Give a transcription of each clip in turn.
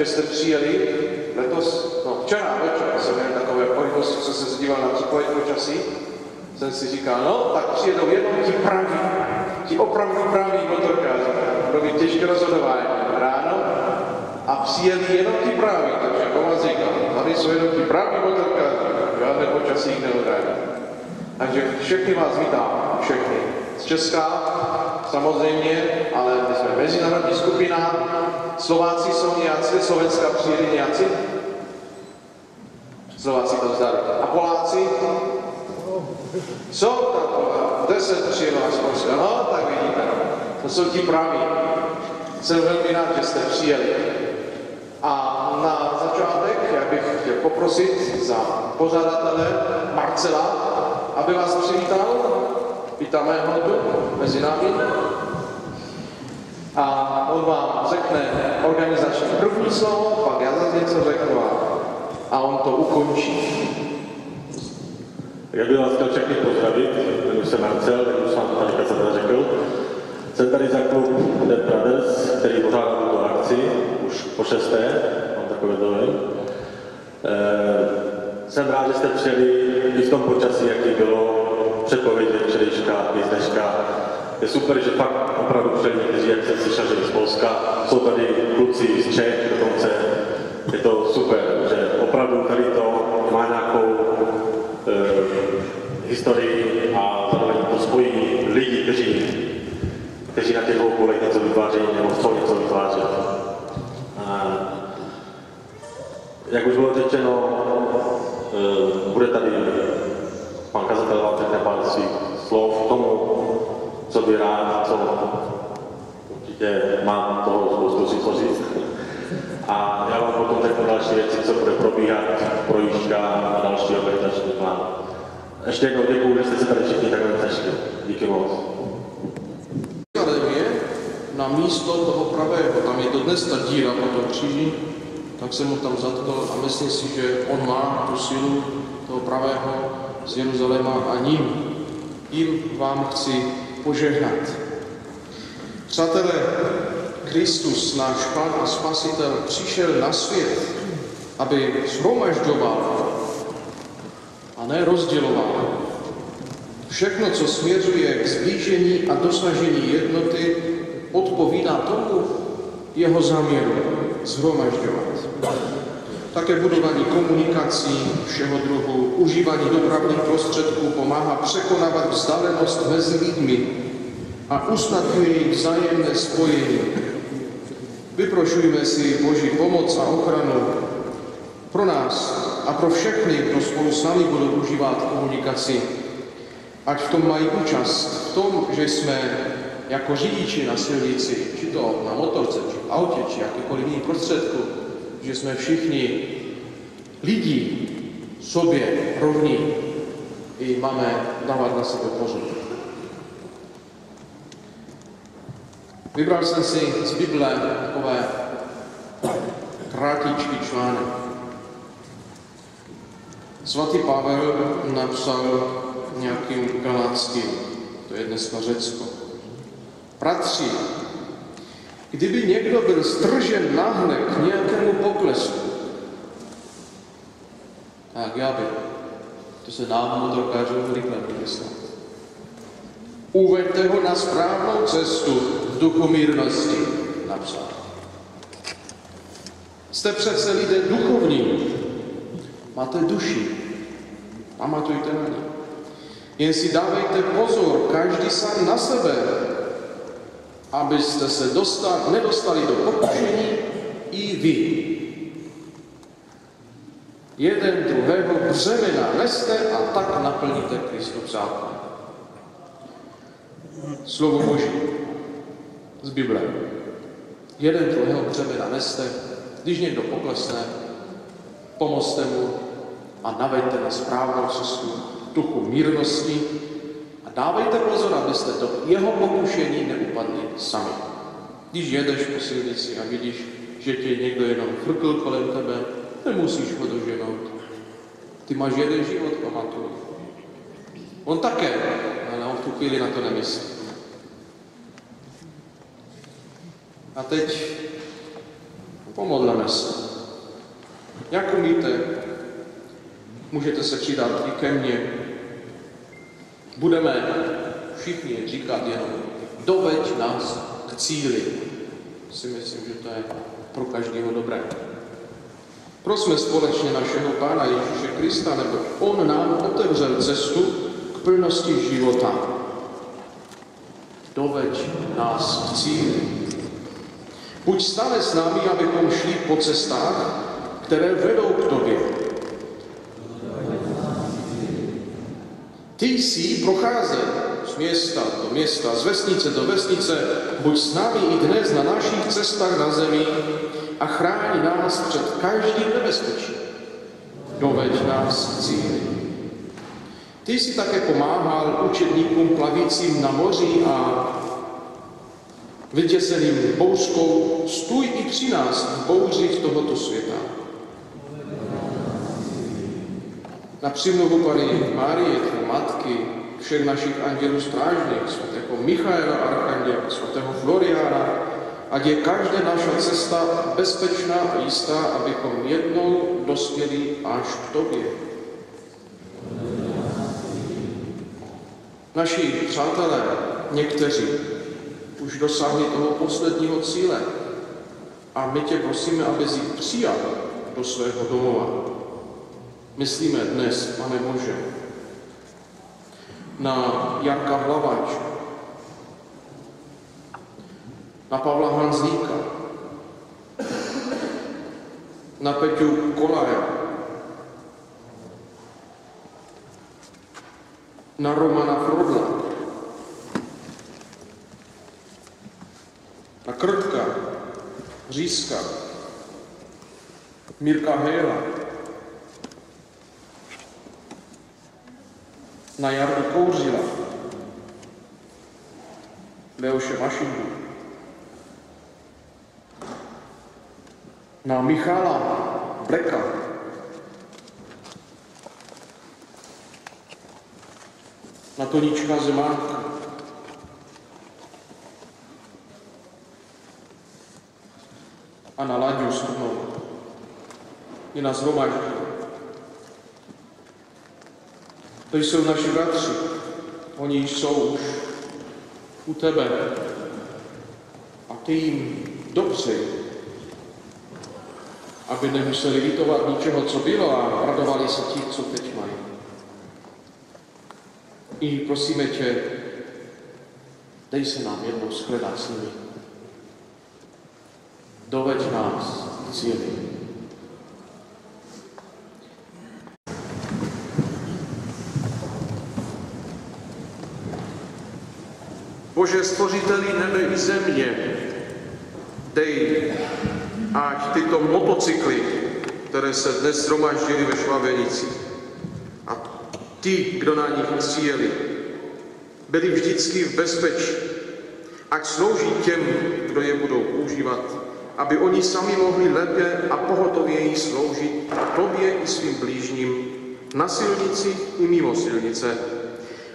že jste přijeli letos, no včera večer jsem měl takové pojitosti, co se zdíval na předpověď počasí, jsem si říkal, no, tak přijedou jenom ti praví, ti opravdu praví motorkáři, budou mít těžké rozhodování ráno a přijeli jenom ti praví, takže jako vás říkal, tady jsou jenom ti praví motorkáři, žádné počasí jich neodrání. Takže všechny vás vítám, všechny. Z Česka, samozřejmě, ale my jsme mezinárodní skupina. Slováci jsou nějací, Slovenska přijeli nějací? Slováci to vzdali. A Poláci? Jsou tam Poláci. Deset přijelo Polska. No, tak vidíte. To jsou ti praví. Jsem velmi rád, že jste přijeli. A na začátek já bych chtěl poprosit za pořadatele Marcela, aby vás přivítal. Vítáme ho tu mezi námi. A on vám řekne organizační první slovo, pak já zase něco řeknu a on to ukončí. Já bych vás chtěl všechny pozdravit, jmenuji se Marcel, jak už vám tady Kacata řekl. Jsem tady za klub The Brothers, který pořádá tuto akci, už po šesté, mám takové dojem. E, jsem rád, že jste přijeli i v tom počasí, jaký bylo předpovědi včerejška, i dneška. Je super, že fakt opravdu přijeli někteří, jak jsem slyšel, že z Polska, jsou tady kluci z Čech dokonce. Je to super, že opravdu tady to má nějakou e, historii a zároveň to spojí lidi, kteří, kteří na těch dvou něco vytvářejí nebo chcou něco vytvářet. Jak už bylo řečeno, e, bude tady pan kazatel vám řekne by rád, co určitě mám toho spoustu si co říct. A já vám potom řeknu další věci, co bude probíhat, projížďka a další organizační plán. Ještě jednou děkuju, že jste se tady všichni takhle sešli. Díky moc. Akademie na místo toho pravého, tam je to dnes ta díra po tom kříži, tak jsem mu tam zatkl a myslím si, že on má tu silu toho pravého z Jeruzaléma a ním, jim vám chci požehnat. Přátelé, Kristus, náš Pán a Spasitel, přišel na svět, aby shromažďoval a ne rozděloval. Všechno, co směřuje k zblížení a dosažení jednoty, odpovídá tomu jeho záměru zhromažďovat. Také budování komunikací všeho druhu, užívání dopravních prostředků pomáhá překonávat vzdálenost mezi lidmi a usnadňuje jejich vzájemné spojení. Vyprošujme si Boží pomoc a ochranu pro nás a pro všechny, kdo spolu s námi budou užívat komunikaci. Ať v tom mají účast, v tom, že jsme jako řidiči na silnici, či to na motorce, či v autě, či jakýkoliv jiný prostředku, že jsme všichni lidi sobě rovní i máme dávat na sebe pozor. Vybral jsem si z Bible takové krátičký článek. Svatý Pavel napsal nějakým galackým, to je dneska Řecko. Bratři, kdyby někdo byl stržen náhle k nějakému poklesu, tak já bych, to se nám motorkářům rychle vymyslel. Uveďte ho na správnou cestu v duchu mírnosti, napsal. Jste přece lidé duchovní, máte duši, pamatujte na ně. Jen si dávejte pozor, každý sám na sebe, abyste se dostali, nedostali do pokušení i vy. Jeden druhého břemena neste a tak naplníte Kristův zákon. Slovo Boží z Bible. Jeden druhého břemena neste, když někdo poklesne, pomozte mu a naveďte na správnou cestu duchu mírnosti dávejte pozor, abyste do jeho pokušení neupadli sami. Když jedeš po silnici a vidíš, že tě někdo jenom frkl kolem tebe, nemusíš ho doženout. Ty máš jeden život, pamatuj. On také, ale on v tu chvíli na to nemyslí. A teď Pomodleme se. Jak umíte, můžete se přidat i ke mně. Budeme všichni říkat jenom, doveď nás k cíli. Si myslím, že to je pro každého dobré. Prosme společně našeho Pána Ježíše Krista, nebo On nám otevřel cestu k plnosti života. Doveď nás k cíli. Buď stále s námi, abychom šli po cestách, které vedou k tobě. Ty jsi procházel z města do města, z vesnice do vesnice, buď s námi i dnes na našich cestách na zemi a chrání nás před každým nebezpečím. Doveď nás k cíli. Ty jsi také pomáhal učedníkům plavícím na moři a vytěseným bouřkou, stůj i při nás v bouřích tohoto světa. Na přímluvu Pany Márie, tvé matky, všech našich andělů strážných, svatého Michaela Archanděla, svatého Floriana, ať je každá naša cesta bezpečná a jistá, abychom jednou dospěli až k Tobě. Naši přátelé, někteří, už dosáhli toho posledního cíle a my tě prosíme, aby jsi přijal do svého domova. Myslíme dnes, pane Bože, na Jarka Hlavač, na Pavla Hanzlíka, na Peťu Kolaja, na Romana Frodla, na Krtka, Řízka, Mirka Hejla, na Jardu Kouřila, Leoše Mašindu, na Michala Bleka, na Toníčka Zemánka, a na Láďu Strnou i na zhromaždění. To jsou naši bratři. Oni jsou už u tebe. A ty jim dobře, aby nemuseli litovat ničeho, co bylo a radovali se ti, co teď mají. I prosíme tě, dej se nám jednou shledat s nimi. Doveď nás k cíli. Bože, stvořiteli nebe i země, dej, ať tyto motocykly, které se dnes zhromaždily ve Švavenici, a ty, kdo na nich cíjeli, byli vždycky v bezpečí, ať slouží těm, kdo je budou používat, aby oni sami mohli lépe a pohotověji sloužit tobě i svým blížním na silnici i mimo silnice,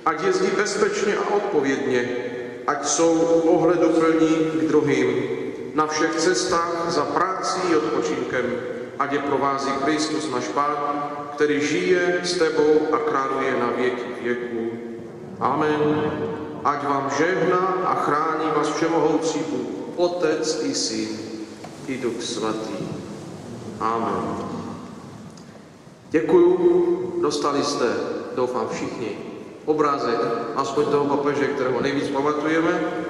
ať jezdí bezpečně a odpovědně, ať jsou ohleduplní k druhým na všech cestách za práci i odpočinkem, ať je provází Kristus náš Pán, který žije s tebou a králuje na věky věků. Amen. Ať vám žehná a chrání vás všemohoucí Bůh, Otec i Syn i Duch Svatý. Amen. Děkuju, dostali jste, doufám všichni, obrázek, aspoň toho papeže, kterého nejvíc pamatujeme,